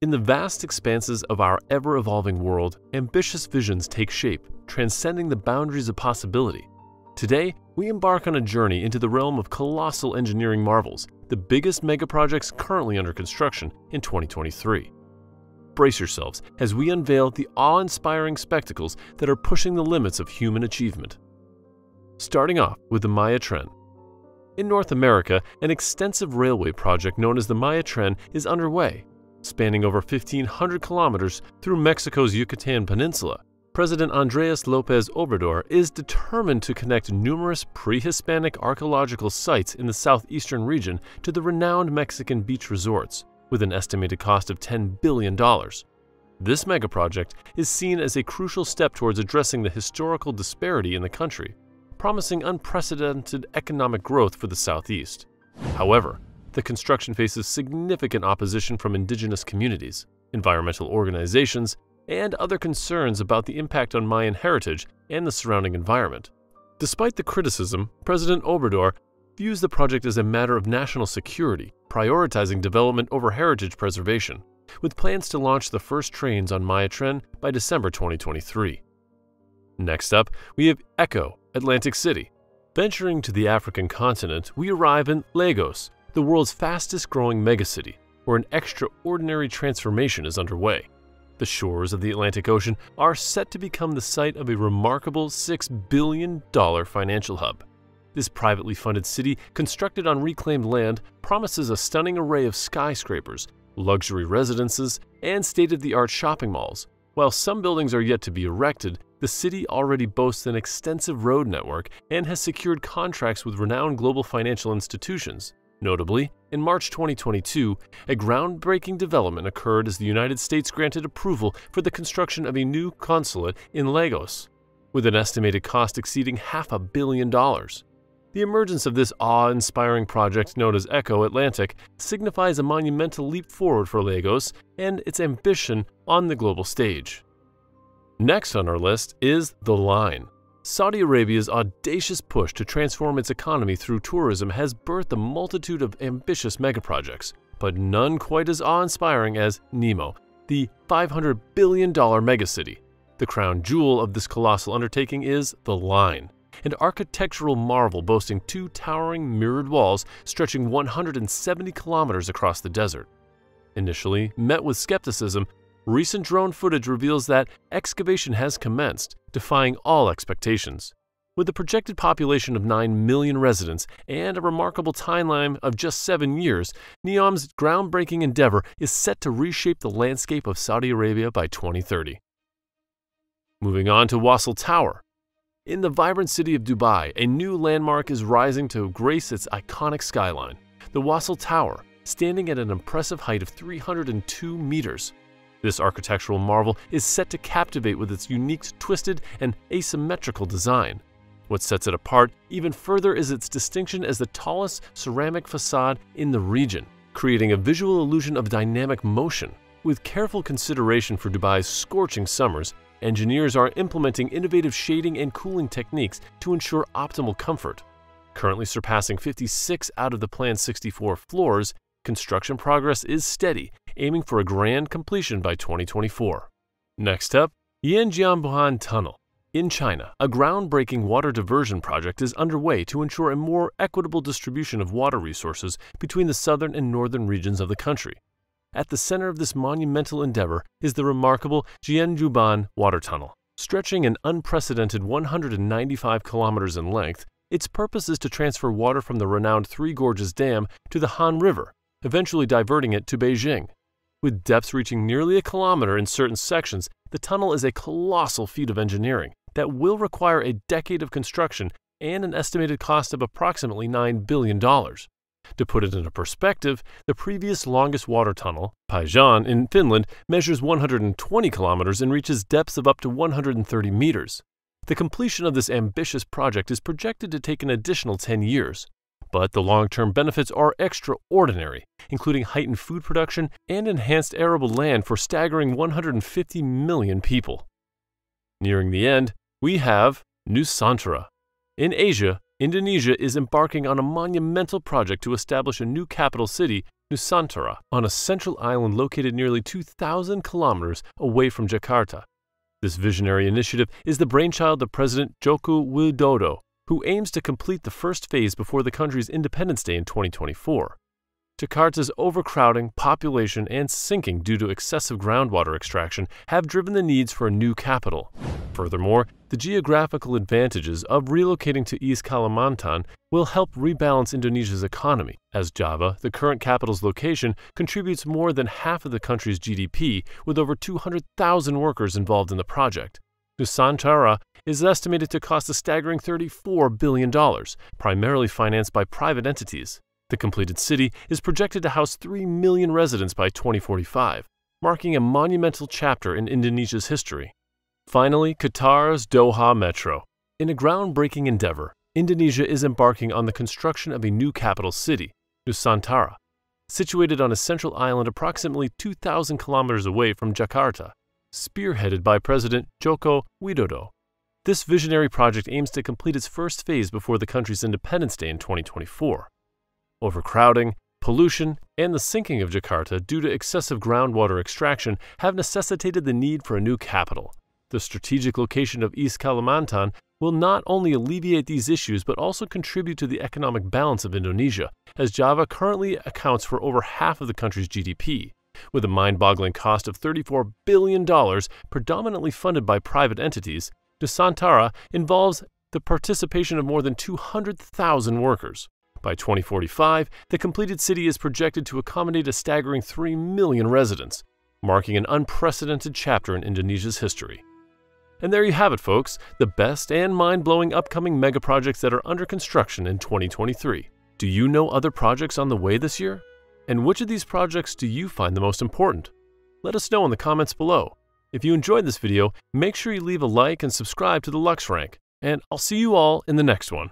In the vast expanses of our ever evolving world, ambitious visions take shape, transcending the boundaries of possibility. Today, we embark on a journey into the realm of colossal engineering marvels, the biggest megaprojects currently under construction in 2023. Brace yourselves as we unveil the awe inspiring spectacles that are pushing the limits of human achievement. Starting off with the Maya Tren. In North America, an extensive railway project known as the Maya Tren is underway Spanning over 1,500 kilometers through Mexico's Yucatan Peninsula, President Andres Lopez Obrador is determined to connect numerous pre Hispanic archaeological sites in the southeastern region to the renowned Mexican beach resorts, with an estimated cost of $10 billion. This megaproject is seen as a crucial step towards addressing the historical disparity in the country, promising unprecedented economic growth for the Southeast. However, the construction faces significant opposition from indigenous communities, environmental organizations, and other concerns about the impact on Mayan heritage and the surrounding environment. Despite the criticism, President Obrador views the project as a matter of national security, prioritizing development over heritage preservation, with plans to launch the first trains on Maya Tren by December 2023. Next up, we have Eko, Atlantic City. Venturing to the African continent, we arrive in Lagos, the world's fastest growing megacity, where an extraordinary transformation is underway. The shores of the Atlantic Ocean are set to become the site of a remarkable $6 billion financial hub. This privately funded city, constructed on reclaimed land, promises a stunning array of skyscrapers, luxury residences, and state of the art shopping malls. While some buildings are yet to be erected, the city already boasts an extensive road network and has secured contracts with renowned global financial institutions. Notably, in March 2022, a groundbreaking development occurred as the United States granted approval for the construction of a new consulate in Lagos, with an estimated cost exceeding half a billion dollars. The emergence of this awe inspiring project known as Eko Atlantic signifies a monumental leap forward for Lagos and its ambition on the global stage. Next on our list is The Line, Saudi Arabia's audacious push to transform its economy through tourism has birthed a multitude of ambitious megaprojects, but none quite as awe inspiring as NEOM, the $500 billion megacity. The crown jewel of this colossal undertaking is The Line, an architectural marvel boasting two towering mirrored walls stretching 170 kilometers across the desert. Initially met with skepticism, recent drone footage reveals that excavation has commenced, defying all expectations. With a projected population of 9 million residents and a remarkable timeline of just seven years, NEOM's groundbreaking endeavor is set to reshape the landscape of Saudi Arabia by 2030. Moving on to Wasl Tower. In the vibrant city of Dubai, a new landmark is rising to grace its iconic skyline. The Wasl Tower, standing at an impressive height of 302 meters, this architectural marvel is set to captivate with its unique, twisted, and asymmetrical design. What sets it apart even further is its distinction as the tallest ceramic facade in the region, creating a visual illusion of dynamic motion. With careful consideration for Dubai's scorching summers, engineers are implementing innovative shading and cooling techniques to ensure optimal comfort. Currently surpassing 56 out of the planned 64 floors, construction progress is steady, aiming for a grand completion by 2024. Next up, Yinjianbuhan Tunnel. In China, a groundbreaking water diversion project is underway to ensure a more equitable distribution of water resources between the southern and northern regions of the country. At the center of this monumental endeavor is the remarkable Jianzhuban Water Tunnel. Stretching an unprecedented 195 kilometers in length, its purpose is to transfer water from the renowned Three Gorges Dam to the Han River, eventually diverting it to Beijing. With depths reaching nearly a kilometer in certain sections, the tunnel is a colossal feat of engineering that will require a decade of construction and an estimated cost of approximately $9 billion. To put it into perspective, the previous longest water tunnel, Päijänne in Finland, measures 120 kilometers and reaches depths of up to 130 meters. The completion of this ambitious project is projected to take an additional 10 years, but the long term benefits are extraordinary, including heightened food production and enhanced arable land for staggering 150 million people. Nearing the end, we have Nusantara. In Asia, Indonesia is embarking on a monumental project to establish a new capital city Nusantara, on a central island located nearly 2,000 kilometers away from Jakarta. This visionary initiative is the brainchild of President Joko Widodo, who aims to complete the first phase before the country's Independence Day in 2024. Jakarta's overcrowding, population, and sinking due to excessive groundwater extraction have driven the needs for a new capital. Furthermore, the geographical advantages of relocating to East Kalimantan will help rebalance Indonesia's economy, as Java, the current capital's location, contributes more than half of the country's GDP, with over 200,000 workers involved in the project. Nusantara is estimated to cost a staggering $34 billion, primarily financed by private entities. The completed city is projected to house 3 million residents by 2045, marking a monumental chapter in Indonesia's history. Finally, Qatar's Doha Metro. In a groundbreaking endeavor, Indonesia is embarking on the construction of a new capital city, Nusantara, situated on a central island approximately 2,000 kilometers away from Jakarta, spearheaded by President Joko Widodo. This visionary project aims to complete its first phase before the country's Independence Day in 2024. Overcrowding, pollution, and the sinking of Jakarta due to excessive groundwater extraction have necessitated the need for a new capital. The strategic location of East Kalimantan will not only alleviate these issues but also contribute to the economic balance of Indonesia, as Java currently accounts for over half of the country's GDP. With a mind boggling cost of $34 billion, predominantly funded by private entities, Nusantara involves the participation of more than 200,000 workers. By 2045, the completed city is projected to accommodate a staggering 3 million residents, marking an unprecedented chapter in Indonesia's history. And there you have it, folks, the best and mind blowing upcoming mega projects that are under construction in 2023. Do you know other projects on the way this year? And which of these projects do you find the most important? Let us know in the comments below. If you enjoyed this video, make sure you leave a like and subscribe to the Luxe Rank, and I'll see you all in the next one.